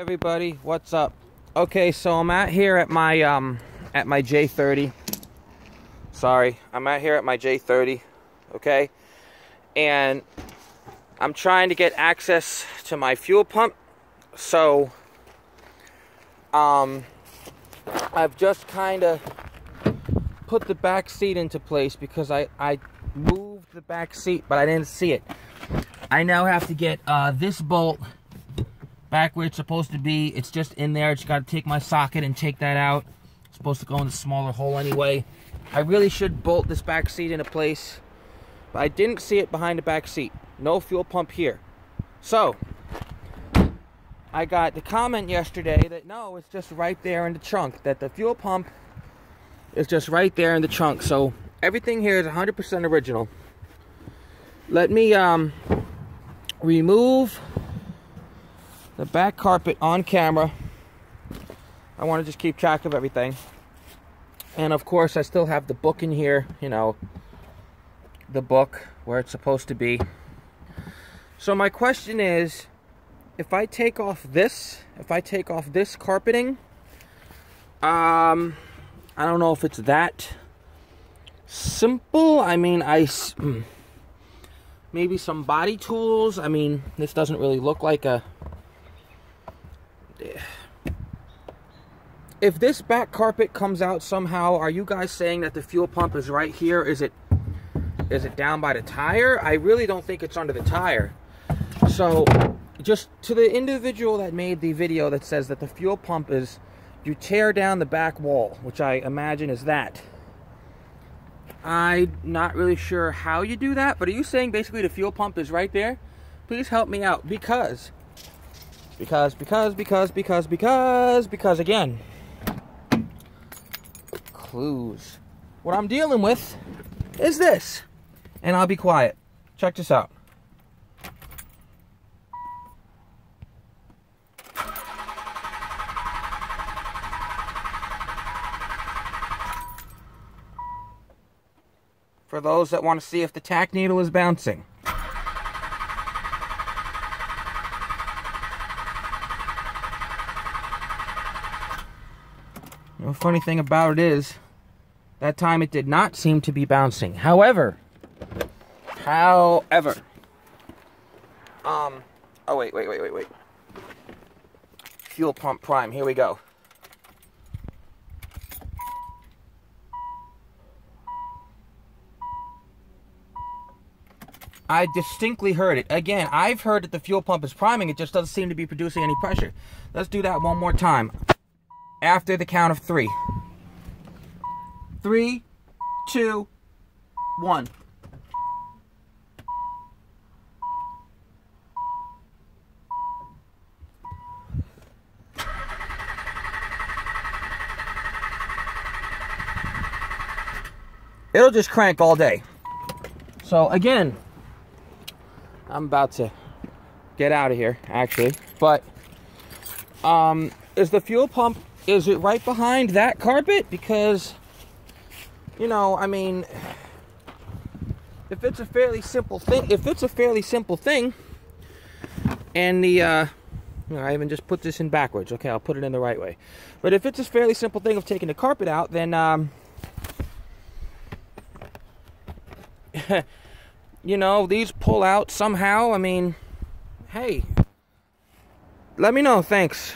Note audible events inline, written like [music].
everybody what's up? Okay so i'm out here at my um at my j30 sorry i'm out here at my j30 okay? And i'm trying to get access to my fuel pump so um i've just kind of put the back seat into place because i i moved the back seat but i didn't see it. I now have to get uh this bolt back where it's supposed to be. It's just in there. Just got to take my socket and take that out. It's supposed to go in the smaller hole anyway. I really should bolt this back seat into place, but I didn't see it behind the back seat. No fuel pump here. So, I got the comment yesterday that no, it's just right there in the trunk, that the fuel pump is just right there in the trunk. So, everything here is 100% original. Let me um, remove the back carpet on camera. I want to just keep track of everything. And of course, I still have the book in here, you know, the book where it's supposed to be. So my question is, if I take off this, if I take off this carpeting, um, I don't know if it's that simple. I mean, I hmm, maybe some body tools. I mean, this doesn't really look like a [sighs] if this back carpet comes out somehow, are you guys saying that the fuel pump is right here? Is it is it down by the tire? I really don't think it's under the tire. So, just to the individual that made the video that says that the fuel pump is you tear down the back wall, which I imagine is that. I'm not really sure how you do that, but are you saying basically the fuel pump is right there? Please help me out because because, because, because, because, because, because, again, clues. What I'm dealing with is this. And I'll be quiet. Check this out. For those that want to see if the tach needle is bouncing. The funny thing about it is, that time it did not seem to be bouncing. However, however, um, oh wait, wait, wait, wait, wait. Fuel pump prime, here we go. I distinctly heard it. Again, I've heard that the fuel pump is priming, it just doesn't seem to be producing any pressure. Let's do that one more time after the count of three. Three, two, one. It'll just crank all day. So again, I'm about to get out of here, actually. But um, is the fuel pump is it right behind that carpet? Because, you know, I mean, if it's a fairly simple thing, if it's a fairly simple thing, and the, uh, I even just put this in backwards. Okay, I'll put it in the right way. But if it's a fairly simple thing of taking the carpet out, then, um, [laughs] you know, these pull out somehow. I mean, hey, let me know. Thanks.